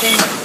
then